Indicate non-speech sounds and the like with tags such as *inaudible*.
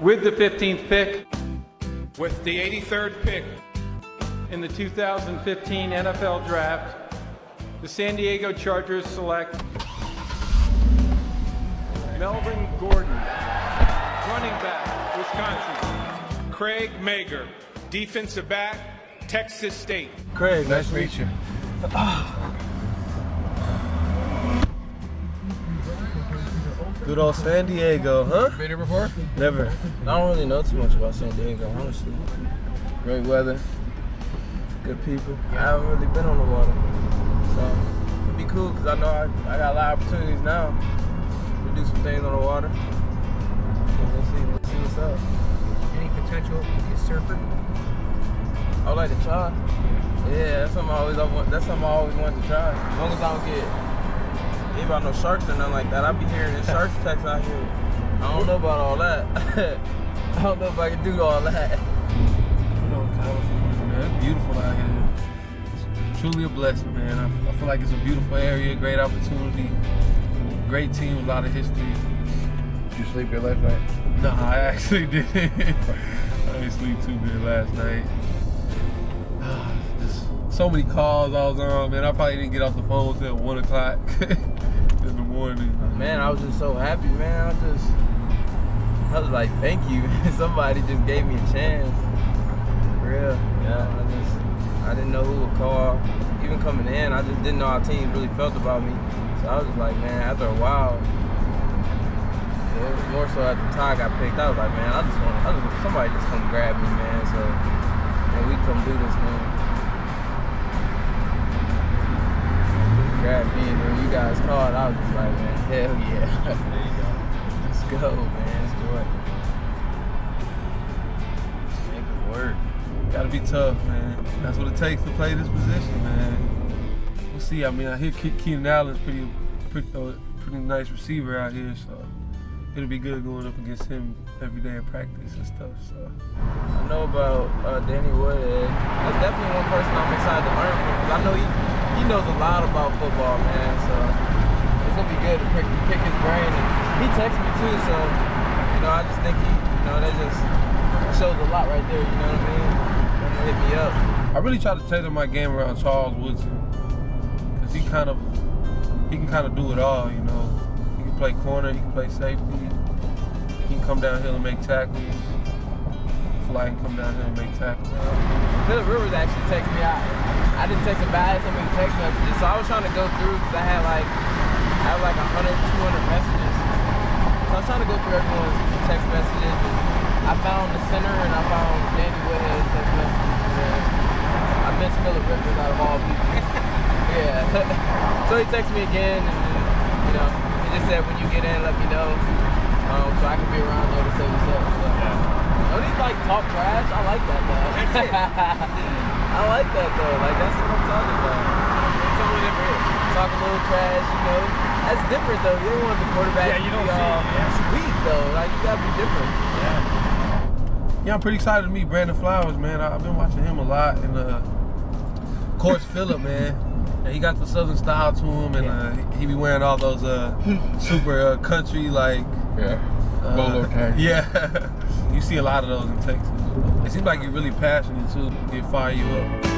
With the 15th pick With the 83rd pick in the 2015 NFL Draft, the San Diego Chargers select Melvin Gordon, running back, Wisconsin. Craig Mager, defensive back, Texas State. Craig, nice to meet you. *laughs* Good old San Diego, huh? Been here before? Never. I don't really know too much about San Diego, honestly. Great weather, good people. I haven't really been on the water, so it'd be cool because I know I, I got a lot of opportunities now to do some things on the water. We'll see, we'll see what's up. Any potential to be a surfer? I would like to try. Yeah, that's something I always. That's something I always wanted to try. As long as I don't get hit about no sharks or nothing like that. I be hearing the sharks *laughs* attacks out here. I don't know about all that. *laughs* I don't know if I can do all that. You know, California, man, it's beautiful out here. It's truly a blessing, man. I, I feel like it's a beautiful area, great opportunity, great team, a lot of history. Did you sleep here last night? No, I actually didn't. *laughs* I didn't sleep too good last night. *sighs* Just so many calls I was on, man. I probably didn't get off the phone until one o'clock in the morning. Man, I was just so happy, man. I just, I was like, thank you. *laughs* Somebody just gave me a chance. For real. Yeah, I just, I didn't know who would call. Even coming in, I just didn't know how teams really felt about me. So I was just like, man, after a while, it was more so time I got picked. I was like, man, I just want, I just, somebody just come grab me, man. So, and we come do this, man. Guys called, I was just like, man, hell yeah. *laughs* There you go. Let's go, man. Let's do it. Make it work. Gotta be tough, man. That's what it takes to play this position, man. We'll see. I mean, I hear Ke- Keenan Allen's pretty, pretty, uh, pretty nice receiver out here, so it'll be good going up against him every day at practice and stuff. So I know about uh, Danny Woodhead. That's definitely one person I'm excited to learn from. I know he he knows a lot about football, man. So gonna be good to pick, pick his brain. And he texted me too, so you know I just think he, you know, that just shows a lot right there. You know what I mean? When they hit me up. I really try to tailor my game around Charles Woodson because he kind of he can kind of do it all. You know, he can play corner, he can play safety, he can come downhill and make tackles. Fly and come downhill and make tackles. Philip Rivers actually texted me. out. I didn't text him back. I had so many text messages, so I was trying to go through because I had like I had like 100, 200 messages. So I was trying to go through everyone's text messages. I found the center and I found Danny Woodhead's text messages. And I missed Philip Rivers out of all people. *laughs* yeah. *laughs* so he texted me again, and then, you know, he just said when you get in, let me know, um, so I can be around there to say what's up. So. Don't he like talk trash? I like that though. *laughs* I like that though. Like that's what I'm talking about. Talk a little trash, you know. That's different though. You don't want the quarterback Yeah, you don't be see all yeah. sweet though. Like you gotta be different. Yeah, Yeah, I'm pretty excited to meet Brandon Flowers, man. I- I've been watching him a lot, and uh, of course *laughs* Philip, man. And he got the southern style to him, and uh, he be wearing all those uh, super uh, country like Yeah. uh, Bolo tags. *laughs* Yeah, you see a lot of those in Texas. It seems like you're really passionate too. They fire you up.